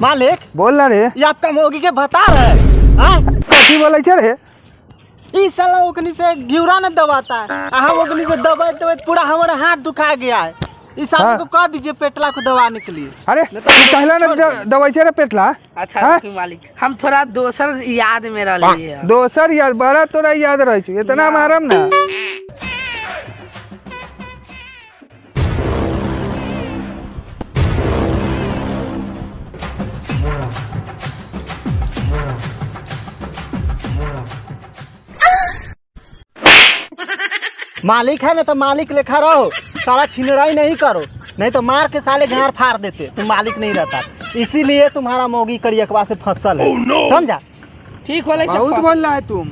मालिक बोल ना रे। ये आपका मोगी के बता है हाँ? कथी बोले छे रे? ई साला ओकनी से घिउरा न दबाता है। हम ओकनी से दबाए दबाए पूरा हमारा हाथ दुखा गया है। इस हाँ। को कह दीजिए पेटला को दबाने के लिए अरे तू कहला ना दवाई छे रे पेटला? अच्छा हाँ? मालिक। हम थोड़ा दोसर याद में रहिए दोसर याद बड़ा तोरा याद रह छु इतना मारम ना। मालिक है ना तो मालिक लेखा रहो। साला छिनराई नहीं करो। नहीं तो मार के साले घर फाड़ देते। तुम मालिक नहीं रहता। इसीलिए तुम्हारा मोगी करियकवा से फ़सल है। Oh, no. समझा? ठीक होले सब बहुत बोल रहा है तुम।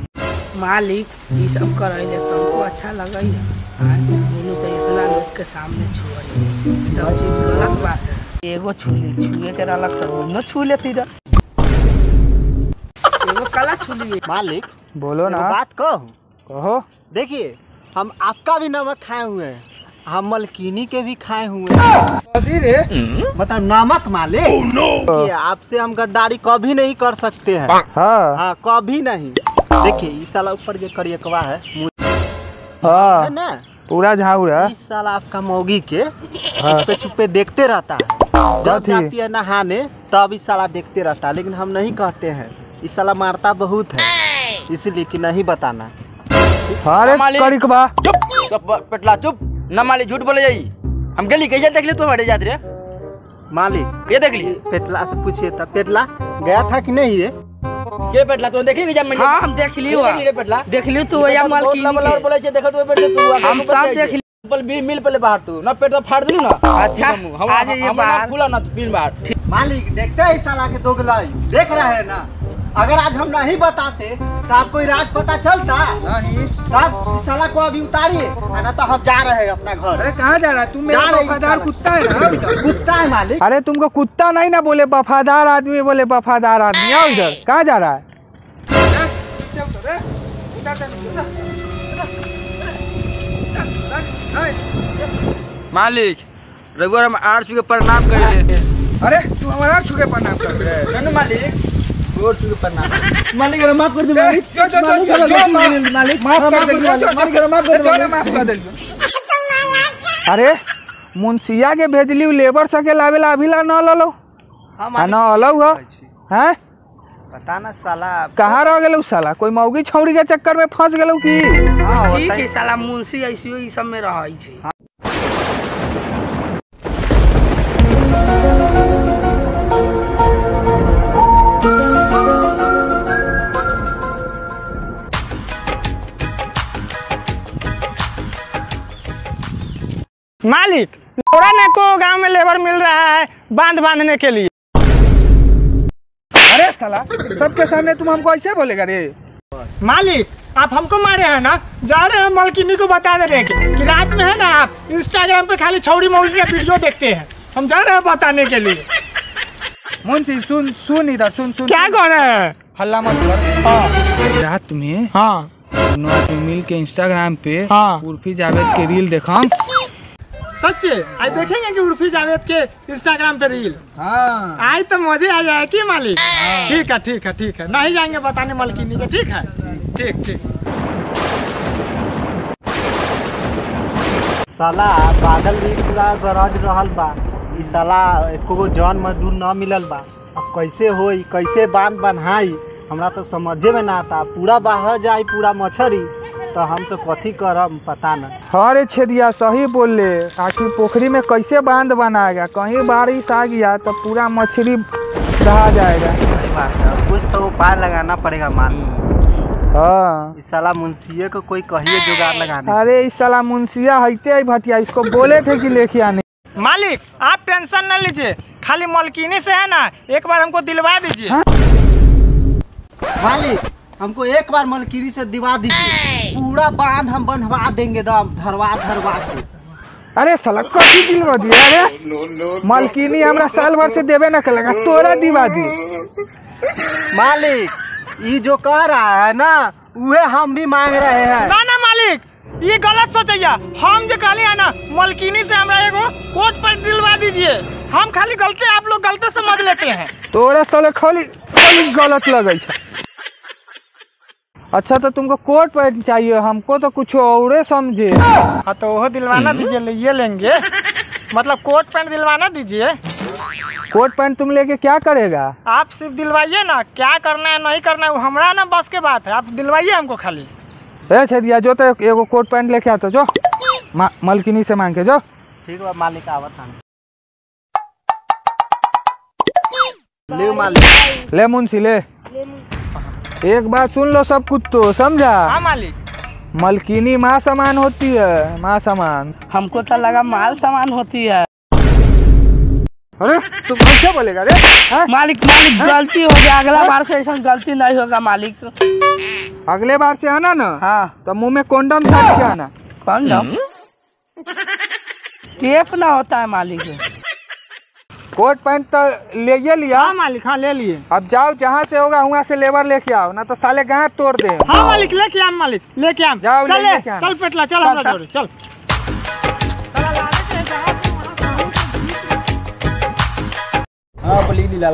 मालिक ई सब करैले तुमको अच्छा लगई है बोलू तो इतना लोग के सामने सब चीज़ गलत बात है। एगो छुली छुए के रहलक तो छू लेती रह एगो कला छुली मालिक बोलो ना। बात कहूँ। कहो। देखिए हम आपका भी नमक खाए हुए हैं। हम मलकीनी के भी खाए हुए हैं। मतलब नमक मालिक। देखिए, आपसे हम गद्दारी कभी नहीं कर सकते हैं। हाँ। हाँ। कभी नहीं। देखिए इस साला ऊपर जो करियकवा है। हाँ। ना? पूरा झाउरा इस साला आपका मौगी के हाँ। चुपे चुपे देखते रहता है। जब? जाती है नहाने तब इस साला देखते रहता है। लेकिन हम नहीं कहते हैं। इस साला मारता बहुत है। इसलिए कि नहीं बताना। अरे मालिक। करिक बा चुप। चुप पेटला चुप। न माली झूठ बोले जाई। हम गली कैसे देख ली तू हमारे जात रे। मालिक के देख ली पेटला से पूछिए था पेटला गया था कि नहीं ये के पेटला तू देखी जब मैं हाँ हम देख लियो देख ली रे पेटला? देख लियो तू या मालकिन के। बोले छे देखत पेट तू हम सब देख छे। ली। पल भी मिल पहले बाहर तू। ना पेट तो फाड़ दिलू ना। अच्छा, हम हम बाहर। फूला ना तू पीन बाहर। मालिक देखते हैं साला के दोगलाई। देख रहे हैं ना। अगर आज हम नहीं बताते तो आपको कोई राज पता चलता। नहीं। तब इस साला को अभी उतारिए ना तो हम जा रहे हैं अपना घर। अरे कहाँ जा रहा है? तू रहे हैं वफादार कुत्ता है ना कुत्ता है मालिक। अरे तुमको कुत्ता नहीं ना बोले वफादार आदमी बोले वफादार आदमी। आओ इधर कहाँ जा रहा है? मालिक रघुवर हम आठ के प्रणाम करेले अरे तू हमारा छुके प्रणाम कर रहे कनु मालिक। मालिक रे माफ़ कर दे मालिक जो जो जो जो जो मालिक माफ़ कर दे मालिक माफ़ कर दे माफ़ कर दे अरे मुंसिया के भेजली लेबर सके लावेला अभी ला न ललो। हाँ न अलौ ह? हैं? पता ना साला। कहाँ रह गेलौ साला? कोई मौगी छौड़ी के चक्कर में फंस गेलौ की? हाँ, ठीक है साला मुंशी ऐसियो ई सब में रहै मालिक लोड़ा को गाँव में लेबर मिल रहा है बाँध बांधने के लिए। अरे साला सबके सामने तुम हमको ऐसे बोलेगा रे। मालिक आप हमको मारे हैं ना? जा रहे हैं मलकिनी को बता दे रहे कि रात में है ना आप इंस्टाग्राम पे खाली छौड़ी मौगी का वीडियो देखते हैं। हम जा रहे हैं बताने के लिए। मुंशी सुन सुन इधर सुन सुन। क्या कह रहे हैं? हल्ला मत कर। हाँ। रात में हाँ। दोनों आदमी मिल के इंस्टाग्राम पे हाँ। उर्फी जावेद के रील देखा। सच्चे? आज देखेंगे कि उर्फी जावेद के इंस्टाग्राम पे रील हाँ। आज तो मज़े आ जाए कि मालिक? ठीक है ठीक है ठीक है। नहीं जाएँगे बताने मलकिनी को ठीक है? ठीक ठीक। साला बादल भी पूरा गरज रहल बा। ई साला एको जौन मजदूर न मिलल बा। अब कैसे होई कैसे बाँध बन्हाई हमरा तो समझे में ना। आता पूरा बाहर जाई पूरा मछरी। तो हम सब कथी करब पता न। अरे छेदिया सही बोल ले आखिर पोखरी में कैसे बाँध बनाएगा? कहीं बारिश आ गया तो पूरा मछली दहा जाएगा। सही बात है। कुछ तो उपाय लगाना पड़ेगा मान। हाँ। इस साला को कोई कहिए जुगाड़ लगाने। अरे इस साला मुंशिया हईते है भटिया इसको बोले थे कि लेके आने। मालिक आप टेंशन न लीजिए। खाली मलकिनी से है ना एक बार हमको दिलवा दीजिए। मालिक हमको एक बार मलकीरी से दिवा दीजिए। पूरा बाँध हम बनवा देंगे दम। धरवा धरवा के। अरे साला कथी दिलवा दिया अरे मलकिनी हमरा साल भर से देवे न करेगा तोरा दिवा दी। मालिक ये जो कह रहा है ना उहे हम भी मांग रहे हैं। ना ना मालिक ये गलत सोचैया। हम जो कहली है ना मलकिनी से हमरा एगो कोट पर दिलवा दीजिए। हम खाली गलती आप लोग गलती समझ लेते हैं। तोरा साले खाली खाली गलत लगे छै। अच्छा तो तुमको कोट पैंट चाहिए हमको तो कुछ और समझे? हाँ तो वो दिलवाना दीजिए ले- ये लेंगे। मतलब कोट पैंट दिलवाना दीजिए। कोट पैंट तुम लेके क्या करेगा? आप सिर्फ़ दिलवाइए ना क्या करना है नहीं करना है वो हमारा ना बस के बात है आप दिलवाइए हमको खाली। ए छेदिया जो तो एगो कोट पैंट लेके आता जो। मा- मलकिनी से मांग के जो। ठीक बा मालिक आवत हम ले मालिक ले मुंशी ले। एक बात सुन लो सब कुछ तो समझा? हाँ मालिक। मलकिनी माँ समान होती है माँ समान। हमको तो लगा माल सामान होती है। अरे तुम कैसे बोलेगा रे? हाँ? मालिक मालिक गलती हो गया अगला बार से ऐसा गलती नहीं होगा मालिक। अगले बार से आना ना? हाँ। तो मुँह में कोंडम साट के आना। कौन टेप ना होता है मालिक। कोट पैंट तो ले ये लिया। हाँ मालिक हाँ ले लिए। अब जाओ जहाँ से होगा वहाँ से लेबर लेके आओ ना तो साले गाँव तोड़ दे। हाँ मालिक लेके आम मालिक लेके आम। जाओ, चल ले ले, चल पेटला चल चल, हमरा चल। जोड़े, चल।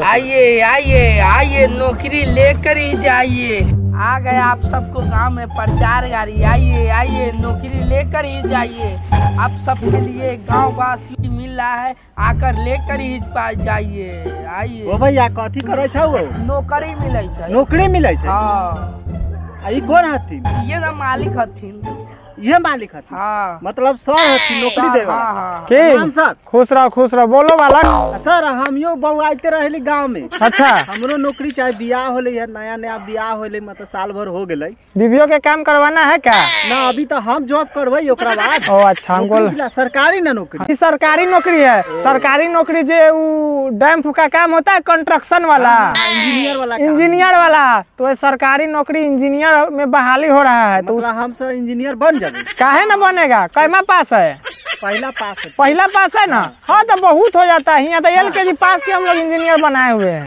आइए आइए आइए नौकरी लेकर ही जाइए। आ गए आप सबको गाँव में प्रचार गाड़ी। आइए आइए नौकरी लेकर ही जाइए। आप सबके लिए गाँव वासी मिल रहा है आकर लेकर ही पास जाइए आइए। ओ भैया कथी करे छौ नौकरी मिले छै। नौकरी मिलै छै? हाँ। ई कोन हथिन? ये ना मालिक हथिन। इहे मालिक हथिन। हाँ। मतलब सर हथिन नौकरी देवे। हाँ हाँ। के? नाम सर। खुश रहो खुश रहो। बोलो बालक। सर हमियो बउआइते रहली गाँव में अच्छा। हमरो नौकरी चाहे बियाह होले है नया नया बियाह होले मतलब साल भर हो गेलै। बीवियों के काम करवाना है क्या? ना अभी तो हम जॉब करबै ओकरा बाद। ओ अच्छा हमको सरकारी ना नौकरी। सरकारी नौकरी है। सरकारी नौकरी जो वो डैम्प का काम होता है कंस्ट्रक्शन वाला। इंजीनियर वाला इंजीनियर वाला। तो सरकारी नौकरी इंजीनियर में बहाली हो रहा है तो मतलब हम सब इंजीनियर बन जाबे काहे ना बनेगा? कैमा पास है? पहला पास है। पहला पास है ना? हाँ तो बहुत हो जाता है। यहाँ तो एल के जी पास के हम लोग इंजीनियर बनाए हुए हैं।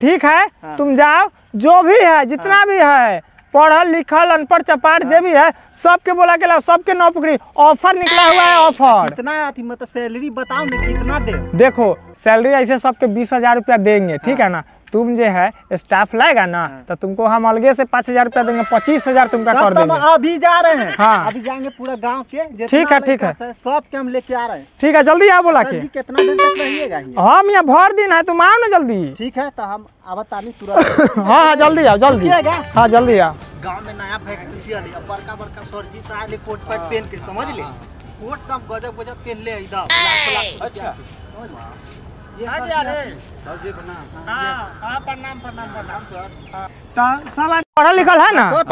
ठीक है? हाँ। तुम जाओ। जो भी है जितना भी है पढ़ल लिखल अनपढ़ चपाट जो भी है सबके बोला के सबके नौकरी ऑफ़र निकला हुआ है ऑफ़र। कितना अथी मतलब सैलरी बताओ ना कितना दे? देखो सैलरी ऐसे सबके बीस हज़ार रुपया देंगे ठीक है ना? तुम जो है स्टाफ लाएगा ना तो तुमको हम अलगे से पाँच हज़ार रुपया देंगे पच्चीस हज़ार तुमका कर तो देंगे। अभी जा रहे हैं। हाँ। अभी जाएँगे पूरा गाँव के ठीक है, ठीक है। सब के हम लेके आ रहे हैं। ठीक है जल्दी आओ बोला सर के। कितना देर तक रहिएगा हम यहाँ भर दिन है तुम आओ ना जल्दी। ठीक है तो हम आवत तुरंत। हाँ हाँ जल्दी आओ जल्दी। हाँ जल्दी आओ। गाँव में नया अब बड़का बड़का सरजी से आले कोट पैंट पहन के समझ ले? कोट कम गजब गजब पहन ले इधर। अच्छा। पढ़ल लिखल है ना?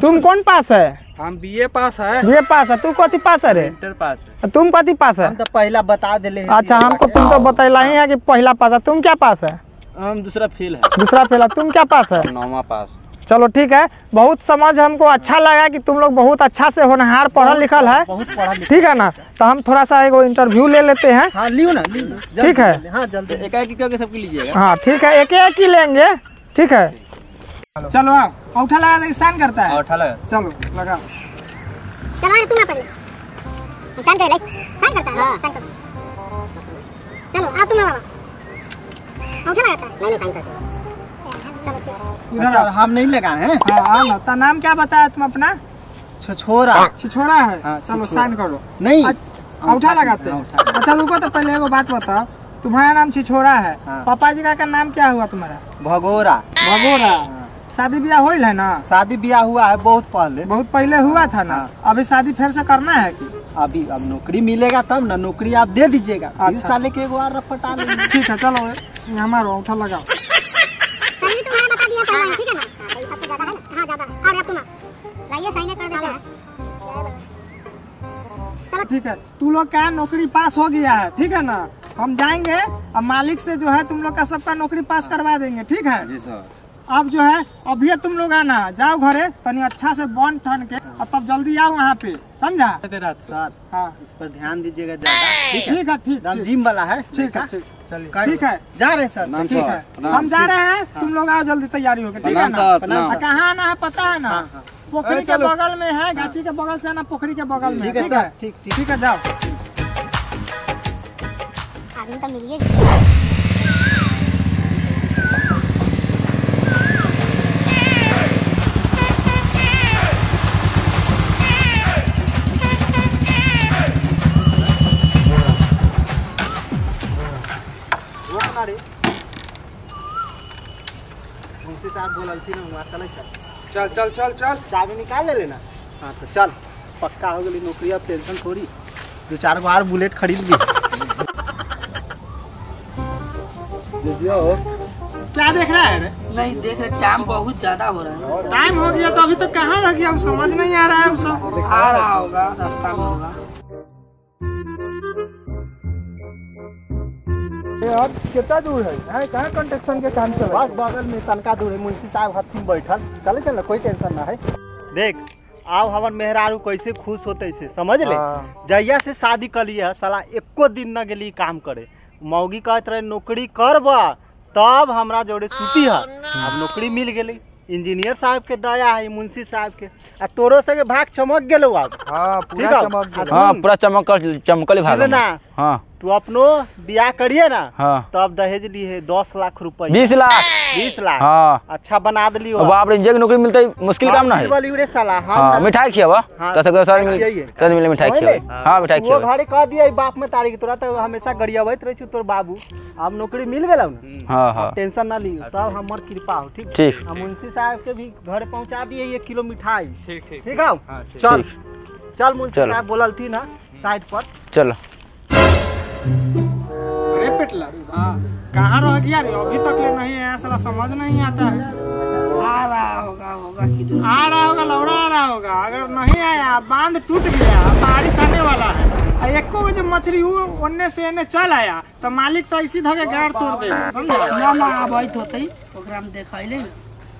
तुम कौन पास है? हम बीए पास है। ये पास है। तू कथी पास है रे? इंटर पास है। तुम कथी पास है? हम तो पहला बता दिले हैं। अच्छा हमको तुम तो बतैला ही है कि पहला पास है। तुम क्या पास है? हम दूसरा फेल है। दूसरा पहला तुम क्या पास है? नौवा पास। चलो ठीक है बहुत समझ हमको अच्छा लगा कि तुम लोग बहुत अच्छा से होनहार पढ़ल लिखल है। पढ़ा ठीक है ना? तो हम थोड़ा सा एगो इंटरव्यू ले लेते हैं। हाँ लियो ना लियो ना। ठीक है। हाँ जल्दी। एकाएक करके सबकी लीजिएगा। हाँ ठीक है एक एक ही लेंगे। ठीक है? चलो आओ। औठा लगा दे साइन करता है। उठा लगा। चलो लगा। चलो ना तुम अपन साइन कर ले साइन करता है साइन कर चलो आ तुम बाबा लगाता है। नहीं नहीं साइन करता चलो ठीक है। इधर हम नहीं लगाए हैं। हाँ हाँ तो नाम क्या बताया तुम अपना? छोरा छिछोड़ा है। हाँ, चलो साइन करो। नहीं। अच्छा, औठा लगाते हैं। अच्छा रुको तो पहले एगो बात बताओ। तुम्हारा नाम छिछोरा है। हाँ। पापा जी का, का नाम क्या हुआ तुम्हारा? भगोरा। भगोरा। शादी ब्याह होइल है ना? शादी ब्याह हुआ है बहुत पहले। बहुत पहले हुआ था ना? अभी शादी फिर से करना है कि? अभी अब नौकरी मिलेगा तब ना नौकरी आप दे दीजिएगा। अच्छा। साले के एगो और ठीक है चलो हमारा औठा लगाओ। है ठीक है ना सबसे ज़्यादा है ना हाँ ज़्यादा अब तुम लाइए साइन कर देते हैं ठीक है लोग का नौकरी पास हो गया है, ठीक है ना? हम जाएँगे और मालिक से जो है तुम लोग का सबका नौकरी पास करवा देंगे, ठीक है? जी सर। अब जो है अभी तुम लोग आना। जाओ घरे तनी अच्छा से बन ठन के और तब जल्दी आओ वहाँ पे। समझा? सर हाँ। इस पर ध्यान दीजिएगा ज़्यादा। ठीक है? ठीक है जिम वाला है? ठीक है ठीक। चलिए। ठीक है। जा रहे हैं सर। ठीक है। हम जा रहे हैं तुम लोग आओ जल्दी तैयारी होके ठीक है ना? सर। कहाँ आना है पता है ना? हाँ, हाँ। पोखरी के बगल में है गाची के बगल से आना पोखरी के बगल में। ठीक है? सर। ठीक ठीक। ठीक है जाओ। आदमी तो मिलिए। साहब बोलती ना वहाँ चले चल। चल चल चल चल। चाबी निकाल ले लेना। हाँ तो चल। पक्का हो गई नौकरी अब टेंशन थोड़ी। दो चार और बुलेट खरीद ली। क्या देख रहा है नहीं देख रहे टाइम बहुत ज़्यादा हो रहा है। टाइम हो गया तो अभी तक कहाँ रह गया? हम समझ नहीं आ रहा है हमसे। आ रहा होगा रास्ता में होगा। अब कितना दूर है? हैं? कहाँ कंस्ट्रक्शन के काम चल रहा बस बगल में तनका दूर है मुंशी साहब हथी में बैठल। चले चल कोई टेंशन ना है। देख आओ हवन मेहरारू कैसे खुश होते से समझ ले हाँ। जहिया से शादी कर लिया साला एको दिन न गेली काम करे। मौगी कहत रहे नौकरी करब तब हमरा जोड़े सूती है। अब नौकरी मिल गेली। इंजीनियर साहब के दया है मुंशी साहब के। आ तोरो सके भाग चमक गेलो अब हाँ पूरा चमक हाँ पूरा चमकल चमकल भाग ना। हाँ। तू अपनो ब्याह करिए ना हाँ। तब दहेज लिए दस लाख रुपये। बीस लाख। बीस लाख। हाँ। अच्छा बना दिली अब बाप रे जे नौकरी मिलते मुश्किल काम ना है। बोली रे साला हम हाँ मिठाई खियावा। हाँ, तो मिठाई मिल मिठाई खियावा। हाँ मिठाई वो खियावा। घरे कह दिया बाप में तारीख तोरा तो हमेशा गरियावत रहे तोर बाबू। अब नौकरी मिल गेल ना? हाँ हाँ। टेंशन ना ली सब हमर कृपा हो ठीक? ठीक। हम मुंशी साहब के भी घर पहुँचा दिए एक किलो मिठाई। ठीक ठीक है? चल। चल मुंशी। साहब बोलल थी ना साइड पर। चलो। अरे कहाँ रह गया रे? अभी तक ले नहीं आया साला समझ नहीं आता है। आ रहा होगा होगा किधर? आ रहा होगा लौड़ा आ रहा होगा। अगर नहीं आया बाँध टूट गया बारिश आने वाला है। एको गो जो मछली वो ओन्ने से एने चल आया। तो मालिक तो इसी धके गाड़ तोड़ दे समझा? ना ना अबैत होते ओकरा में देखैले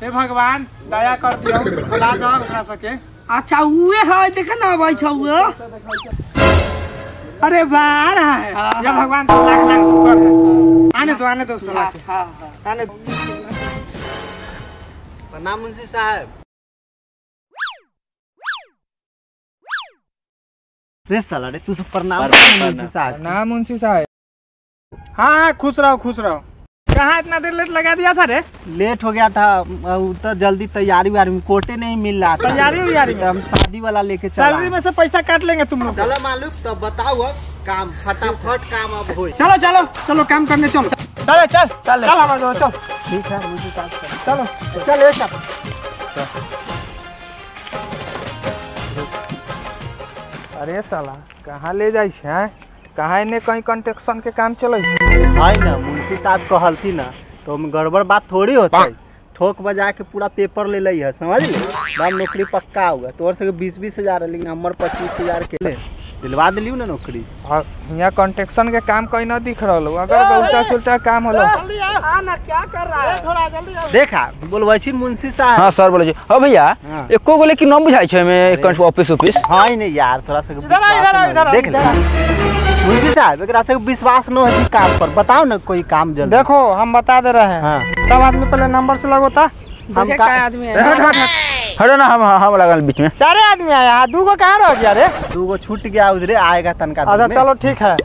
हे भगवान दया कर दियो बुला दो ओकरा सके। अच्छा उहे है देख ना छ उहे अरे वाह आ रहा है। या ये हाँ। भगवान तो लाख लाख शुक्र है। आने दो आने दो साला हाँ हाँ हाँ। आने प्रणाम मुंशी साहब। रे साला रे तू सब प्रणाम कर मुंशी साहब। नाम मुंशी साहब। हाँ हाँ खुश रहो खुश रहो। कहाँ इतना देर लेट लगा दिया था रे? लेट हो गया था वो तो जल्दी तैयारी वारी में कोटे नहीं मिल रहा था। तैयारी उयारी में? हम शादी वाला लेके चला। सैलरी में से पैसा काट लेंगे तुम लोग। चलो मालूम तो बताओ अब काम फटाफट काम अब हो चलो चलो चलो काम करने चलो। चलो चल चल। चल हमारे चल। ठीक है मुझे चलो चल ये चल अरे साला कहाँ ले जाइ छै कहाँ एने कहीं कंस्ट्रक्शन के काम चलै है ना मुंशी साहब कहलती ना तो गड़बड़ बात थोड़ी होता। है ठोक बजा के पूरा पेपर ले ली है समझ ले दाम नौकरी पक्का होगा तोर से बीस बीस हज़ार है लेकिन हमर पच्चीस हज़ार के ले दिलवा दिलियो ना नौकरी। और यहाँ कंस्ट्रक्शन के काम कहीं न दिख रहलो? अगर उल्टा सुल्टा काम होलो। हाँ क्या कर रहा है? थोड़ा जल्दी देखा बोलबै छी मुंशी साहब। हाँ सर बोले छी। हाँ भैया। एको गो लेकिन नाम बुझाई छै में ऑफ़िस ऑफ़िस हाँ नहीं यार थोड़ा सा देख ले। मुंशी साहब एकरा से विश्वास न है काम पर। बताओ ना कोई काम जल्दी। देखो हम बता दे रहे हैं। हाँ। सब आदमी पहले नंबर से लगोता। हम का- आदमी है। हट ना हम हम लगल बीच में। चारे आदमी आया हाँ। दू गो कहाँ रह गया रे? दू गो छूट गया उधरे आएगा तनका अच्छा चलो ठीक है।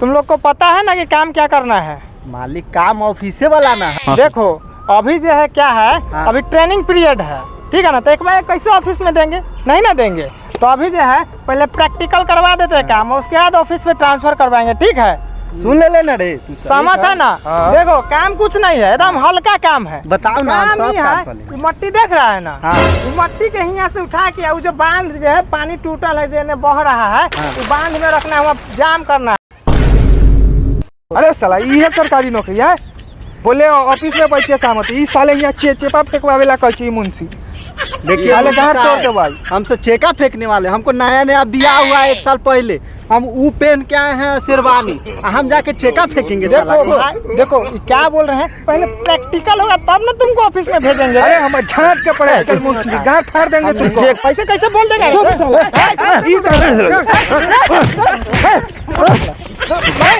तुम लोग को पता है ना कि काम क्या करना है? मालिक काम ऑफिसे वाला ना है। देखो अभी जो है क्या है हाँ। अभी ट्रेनिंग पीरियड है। ठीक है ना? तो एक बार कैसे ऑफ़िस में देंगे? नहीं ना देंगे। तो अभी जो है पहले प्रैक्टिकल करवा देते हैं काम उसके बाद ऑफ़िस में ट्रांसफ़र करवाएँगे ठीक है? सुन ले लेना रे सहमत है ना? हाँ। देखो काम कुछ नहीं है एकदम हल्का काम है। बताओ ना काम ही है मट्टी देख रहा है ना? हाँ। मट्टी के यहाँ से उठा के वो जो बाँध जो है पानी टूटल है जो बह रहा है वो बाँध में रखना है वहाँ जाम करना है। अरे साला ये सरकारी नौकरी है? बोले ऑफ़िस में बैठ काम होती ई साले यहाँ चे चेपा फेंकवावे ला कहै छै मुंशी। देखिए साले कहाँ तोड़ साहब, भाई हमसे चेका फेंकने वाले हमको नया नया बियाह हुआ है एक साल पहले। हम ऊ पहन के आए हैं शेरवानी हम जाके चेका फेंकेंगे देखो भाई देखो क्या बोल रहे हैं? पहले प्रैक्टिकल होगा तब ना तुमको ऑफ़िस में भेजेंगे। अरे हम झाँट के पड़े गाँठ फाड़ देंगे तुमको। कैसे कैसे बोल देगा दिखा है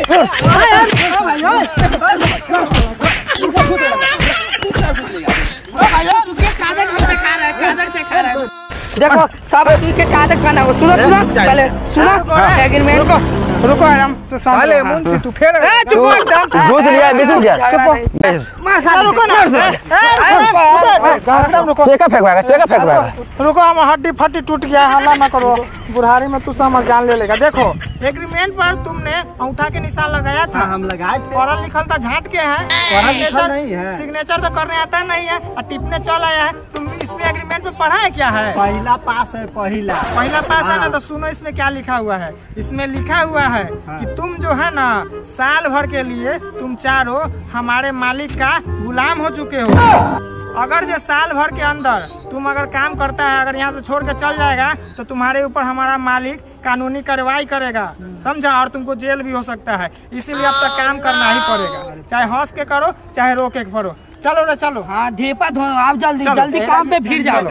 है सब के कागज़ हुआ। सुनो सुनो पहले सुनो। एग्रीमेंट रुको आराम से साले। मुंशी तू फेर ए, चुप हो एकदम घूस लिया बीस हज़ार रुको ना। रुको। चेका फेंकवाएगा चेका फेंकवाएगा रुको। हम हड्डी फट्टी टूट गया हल्ला ना करो। बुढ़ारी में तू समझ जान ले लेगा। देखो एग्रीमेंट पर तुमने अंगूठा के निशान लगाया था। हम लगाए थे। पढ़ल लिखल था झाट के है। है। सिग्नेचर तो करने आता नहीं है और टिपने चल आया है। तुम इसमें एग्रीमेंट में पढ़ा है क्या है? पहला पास है पहला। पहला पास है ना हाँ। तो सुनो इसमें क्या लिखा हुआ है? इसमें लिखा हुआ है। कि तुम जो है ना साल भर के लिए तुम चारों हमारे मालिक का गुलाम हो चुके हो। अगर जो साल भर के अंदर तुम अगर काम करता है अगर यहाँ से छोड़ के चल जाएगा तो तुम्हारे ऊपर हमारा मालिक कानूनी कार्रवाई करेगा। समझा? और तुमको जेल भी हो सकता है। इसीलिए अब तक काम करना ही पड़ेगा। चाहे हंस के करो चाहे रो के करो। चलो रे चलो। हाँ ढेपा धो आप जल्दी जल्दी काम पे फिर जाओ।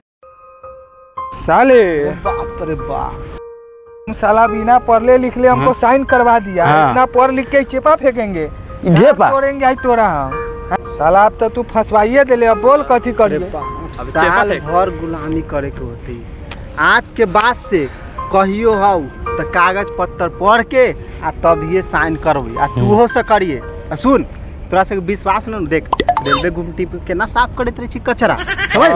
साले। बाप रे बाप। साला बिना पढ़ले लिखले हमको साइन करवा दिया। हाँ। इतना पढ़ लिख के चेपा फेंकेंगे। ढेपा? तोड़ेंगे आई तोरा हम। साला अब तो तू फंसवाइए दिले अब बोल कथी करिए। साल भर गुलामी करे के होती। आज के बाद से कहियो हाउ तो कागज़ पत्तर पढ़ के आ तभिए साइन करबी। आ तूहो से करिए। आ सुन तोरा से विश्वास न देख रेलवे गुमटी पे केना साफ़ करते रहे कचरा समझ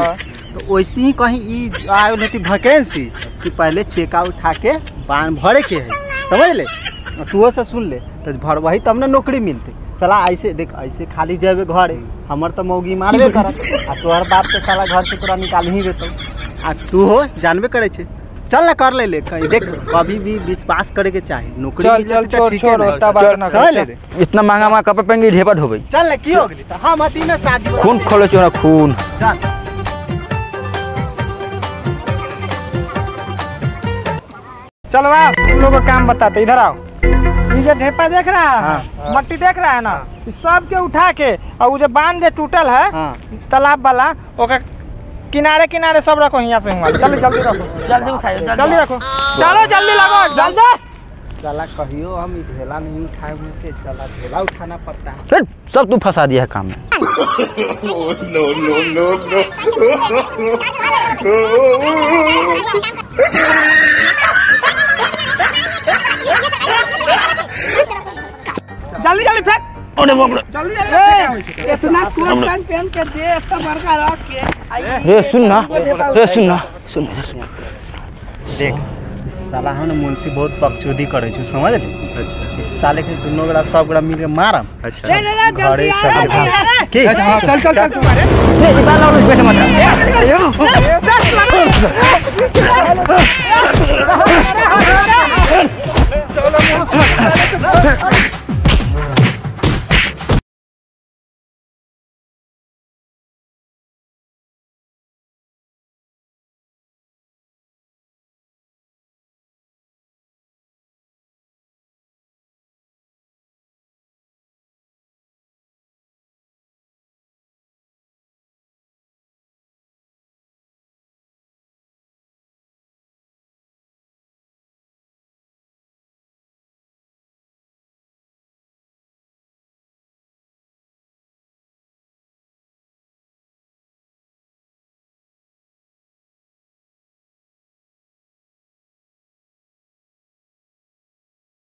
तो वैसे ही कहीं ई आयल होती वैकेंसी कि पहले चेका उठा के बाँध भरे के है समझ ले तूहो से सुन ले तो भरबही तब ना नौकरी मिलते। साला ऐसे देख ऐसे खाली जेबे घरे हमर तो मौगी मारबे करत आ तोहर बाप तो साला घर से तोरा निकाल ही देतो। आ तू हो जानबे करे छे चल ना कर ले ले कहीं देख कभी भी विश्वास करे के चाही नौकरी चल चल तो छोड़ छोड़ होता बात ना कर ले इतना महँगा महँगा कपड़े पहन के ढेपा ढोबे? चल ना की हो गेली तो? हम अती ना शादी खून खोलो चोरा खून। चल। चलो आओ तुम लोग को काम बताते इधर आओ। ये जो ढेपा देख रहा है मट्टी देख रहा है ना सब के उठा के और वो जो बाँध जो टूटल है हाँ। तालाब वाला ओकर किनारे किनारे सब रखो यहाँ से हुआ जल्दी जल्दी रखो। जल्दी उठाइए जल्दी। रखो। चलो जल्दी लगो जल्दी। साला कहियो हम ढेला नहीं उठाए हुए थे साला ढेला उठाना पड़ता। है सब तू फंसा दिया काम में। जल्दी जल्दी फेंक ओरे ना साला हम मुंशी बहुत पक्षोदी करे छ समझ ले साले के दोनों गड़ा सब गोरा मिलके मारम अच्छा चल चल चल चल ए बाल बैठ मत